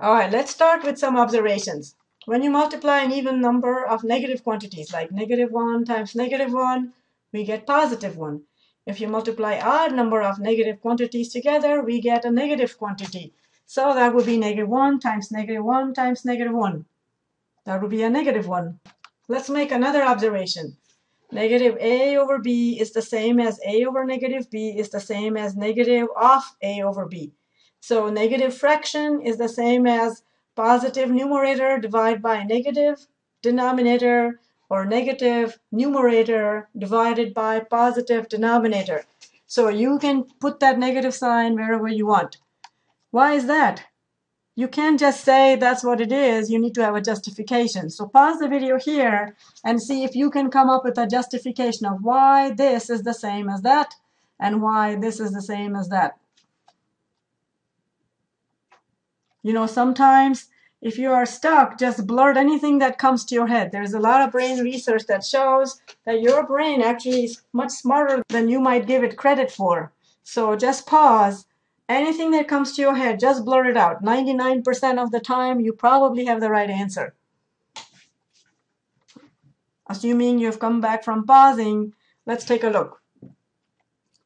All right, let's start with some observations. When you multiply an even number of negative quantities, like negative 1 times negative 1, we get positive 1. If you multiply odd number of negative quantities together, we get a negative quantity. So that would be negative 1 times negative 1 times negative 1. That would be a negative 1. Let's make another observation. Negative a over b is the same as a over negative b is the same as negative of a over b. So negative fraction is the same as positive numerator divided by negative denominator or negative numerator divided by positive denominator. So you can put that negative sign wherever you want. Why is that? You can't just say that's what it is. You need to have a justification. So pause the video here and see if you can come up with a justification of why this is the same as that and why this is the same as that. You know, sometimes if you are stuck, just blurt anything that comes to your head. There's a lot of brain research that shows that your brain actually is much smarter than you might give it credit for. So just pause. Anything that comes to your head, just blurt it out. 99% of the time, you probably have the right answer. Assuming you've come back from pausing, let's take a look.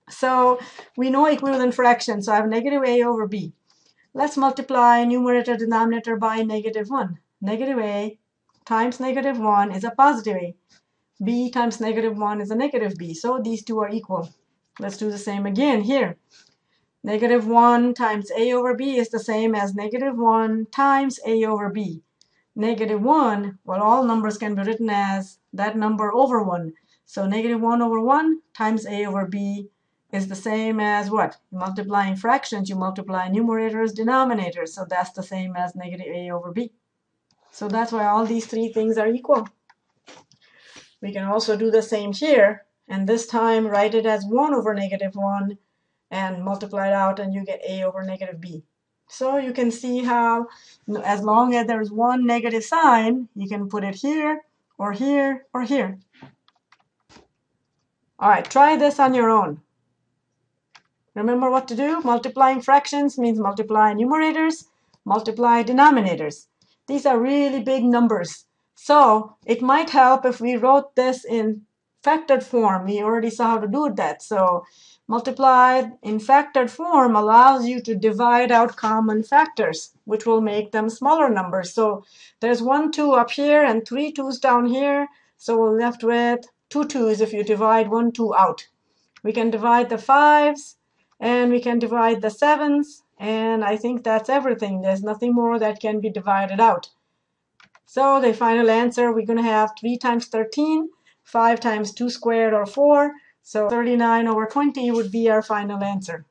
So we know equivalent fractions. So I have negative a over b. Let's multiply numerator denominator by negative 1. Negative a times negative 1 is a positive a. b times negative 1 is a negative b. So these two are equal. Let's do the same again here. Negative 1 times a over b is the same as negative 1 times a over b. Negative 1, well, all numbers can be written as that number over 1. So negative 1 over 1 times a over b is the same as what? Multiplying fractions, you multiply numerators, denominators. So that's the same as negative a over b. So that's why all these three things are equal. We can also do the same here. And this time write it as 1 over negative 1 and multiply it out and you get a over negative b. So you can see how as long as there's one negative sign, you can put it here or here or here. All right, try this on your own. Remember what to do? Multiplying fractions means multiply numerators, multiply denominators. These are really big numbers. So it might help if we wrote this in factored form. We already saw how to do that. So multiplied in factored form allows you to divide out common factors, which will make them smaller numbers. So there's one 2 up here and three 2's down here. So we're left with two 2's if you divide one 2 out. We can divide the 5's and we can divide the sevens, and I think that's everything. There's nothing more that can be divided out. So the final answer, we're going to have 3 times 13, 5 times 2 squared, or 4. So 39 over 20 would be our final answer.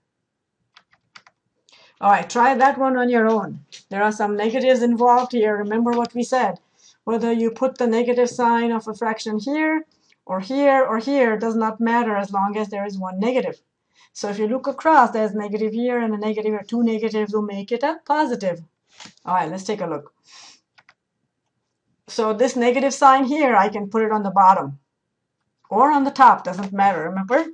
All right, try that one on your own. There are some negatives involved here. Remember what we said. Whether you put the negative sign of a fraction here, or here, or here, does not matter as long as there is one negative. So if you look across, there's negative here and a negative here. Two negatives will make it a positive. All right, let's take a look. So this negative sign here, I can put it on the bottom or on the top, doesn't matter, remember?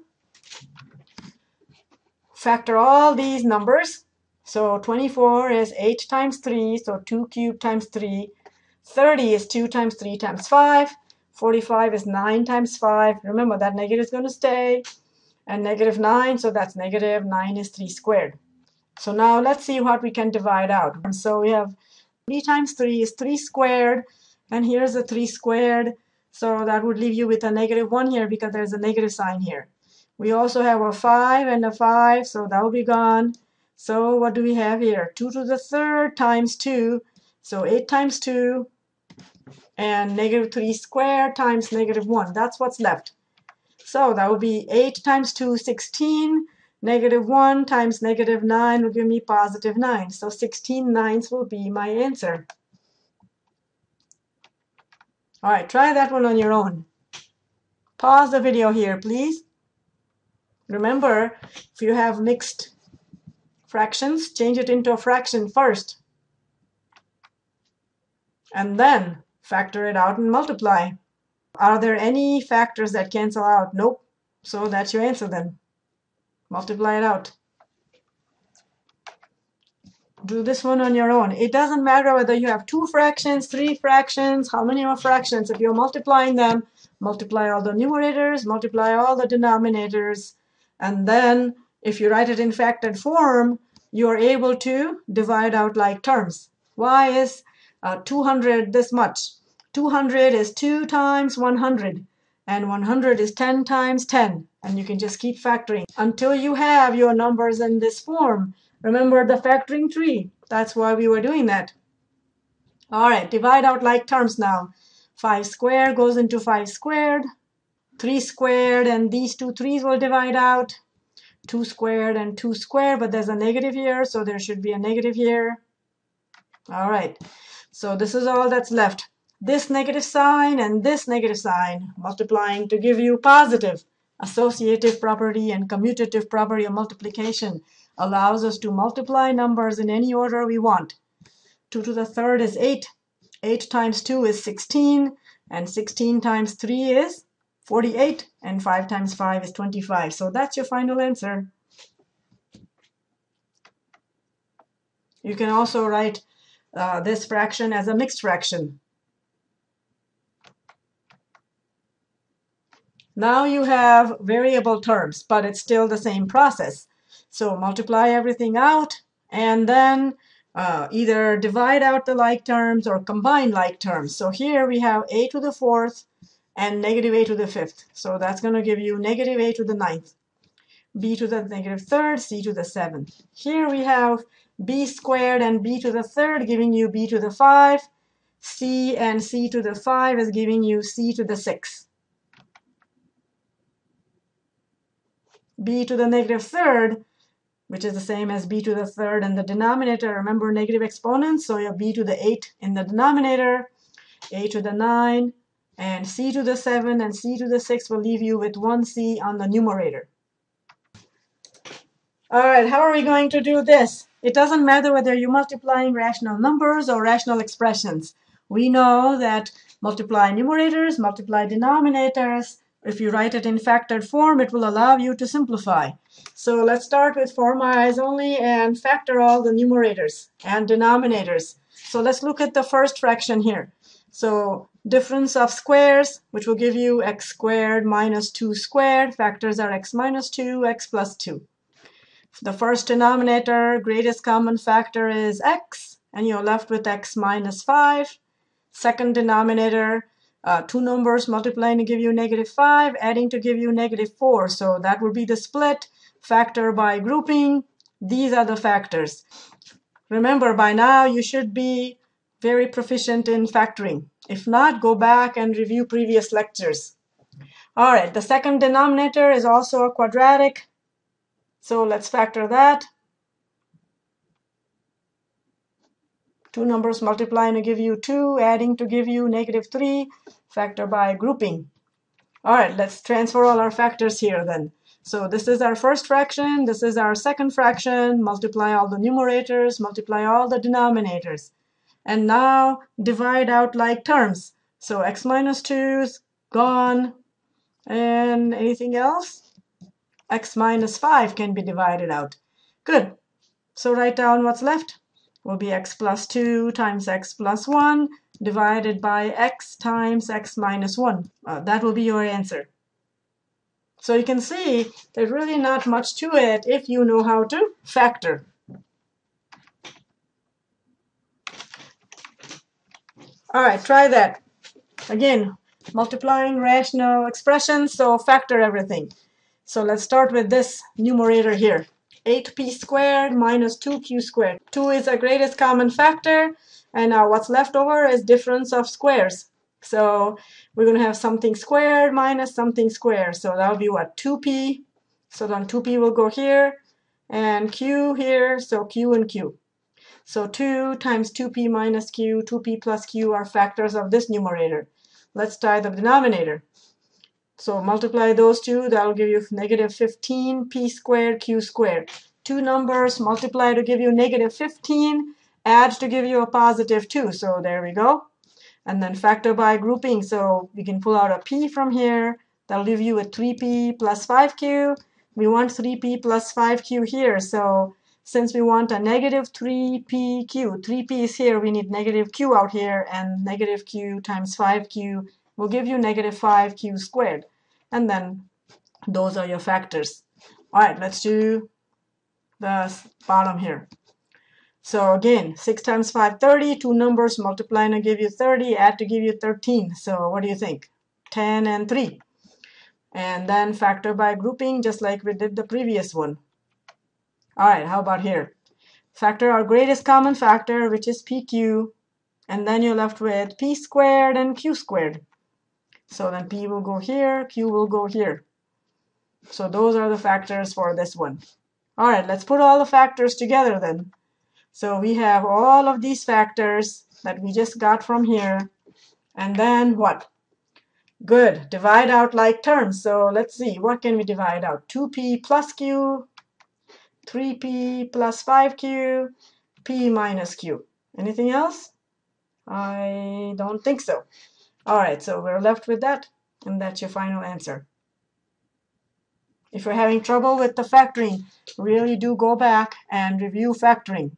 Factor all these numbers. So 24 is 8 times 3, so 2 cubed times 3. 30 is 2 times 3 times 5. 45 is 9 times 5. Remember, that negative is going to stay and negative 9, so that's negative 9 is 3 squared. So now let's see what we can divide out. And so we have 3 times 3 is 3 squared, and here's a 3 squared. So that would leave you with a negative 1 here because there's a negative sign here. We also have a 5 and a 5, so that will be gone. So what do we have here? 2 to the third times 2, so 8 times 2, and negative 3 squared times negative 1. That's what's left. So that would be 8 times 2, 16. Negative 1 times negative 9 will give me positive 9. So 16 ninths will be my answer. All right, try that one on your own. Pause the video here, please. Remember, if you have mixed fractions, change it into a fraction first. And then factor it out and multiply. Are there any factors that cancel out? Nope. So that's your answer then. Multiply it out. do this one on your own. It doesn't matter whether you have two fractions, three fractions, how many more fractions. If you're multiplying them, multiply all the numerators, multiply all the denominators, and then if you write it in factored form, you're able to divide out like terms. Why is uh, 200 this much. 200 is 2 times 100, and 100 is 10 times 10. And you can just keep factoring until you have your numbers in this form. Remember the factoring tree. That's why we were doing that. All right, divide out like terms now. 5 squared goes into 5 squared. 3 squared and these two 3's will divide out. 2 squared and 2 squared, but there's a negative here, so there should be a negative here. All right, so this is all that's left. This negative sign and this negative sign multiplying to give you positive. Associative property and commutative property of multiplication allows us to multiply numbers in any order we want. 2 to the third is 8. 8 times 2 is 16. And 16 times 3 is 48. And 5 times 5 is 25. So that's your final answer. You can also write uh, this fraction as a mixed fraction. Now you have variable terms, but it's still the same process. So multiply everything out and then uh, either divide out the like terms or combine like terms. So here we have a to the fourth and negative a to the fifth. So that's going to give you negative a to the ninth, b to the negative third, c to the seventh. Here we have b squared and b to the third giving you b to the five. c and c to the five is giving you c to the sixth. B to the negative third, which is the same as b to the third in the denominator. Remember negative exponents, so you have b to the 8 in the denominator, a to the 9, and c to the 7 and c to the 6 will leave you with 1c on the numerator. All right, how are we going to do this? It doesn't matter whether you're multiplying rational numbers or rational expressions. We know that multiply numerators, multiply denominators, if you write it in factored form, it will allow you to simplify. So let's start with form i's only and factor all the numerators and denominators. So let's look at the first fraction here. So difference of squares, which will give you x squared minus 2 squared. Factors are x minus 2, x plus 2. The first denominator, greatest common factor is x, and you're left with x minus 5. Second denominator, uh, two numbers multiplying to give you negative 5, adding to give you negative 4. So that would be the split factor by grouping. These are the factors. Remember, by now you should be very proficient in factoring. If not, go back and review previous lectures. All right, the second denominator is also a quadratic. So let's factor that. Two numbers multiplying to give you 2, adding to give you negative 3, factor by grouping. All right, let's transfer all our factors here then. So this is our first fraction, this is our second fraction, multiply all the numerators, multiply all the denominators. And now divide out like terms. So x minus 2 is gone. And anything else? x minus 5 can be divided out. Good. So write down what's left will be x plus 2 times x plus 1 divided by x times x minus 1. Uh, that will be your answer. So you can see there's really not much to it if you know how to factor. All right, try that. Again, multiplying rational expressions, so factor everything. So let's start with this numerator here. 8p squared minus 2q squared. 2 is the greatest common factor, and now what's left over is difference of squares. So we're going to have something squared minus something squared. So that'll be what? 2p. So then 2p will go here, and q here, so q and q. So 2 times 2p minus q, 2p plus q are factors of this numerator. Let's try the denominator. So multiply those two, that'll give you negative 15 p squared q squared. Two numbers multiply to give you negative 15, add to give you a positive 2. So there we go. And then factor by grouping. So we can pull out a p from here. That'll give you a 3p plus 5q. We want 3p plus 5q here. So since we want a negative 3pq, 3p is here, we need negative q out here, and negative q times 5q will give you negative 5q squared. And then those are your factors. All right, let's do the bottom here. So again, 6 times 5, 30. Two numbers multiply to give you 30, add to give you 13. So what do you think? 10 and 3. And then factor by grouping, just like we did the previous one. All right, how about here? Factor our greatest common factor, which is PQ, and then you're left with P squared and Q squared. So then P will go here, Q will go here. So those are the factors for this one. All right, let's put all the factors together then. So we have all of these factors that we just got from here. And then what? Good, divide out like terms. So let's see, what can we divide out? 2p plus q 3p plus 5q, p minus q. Anything else? I don't think so. All right, so we're left with that, and that's your final answer. If you're having trouble with the factoring, really do go back and review factoring.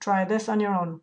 Try this on your own.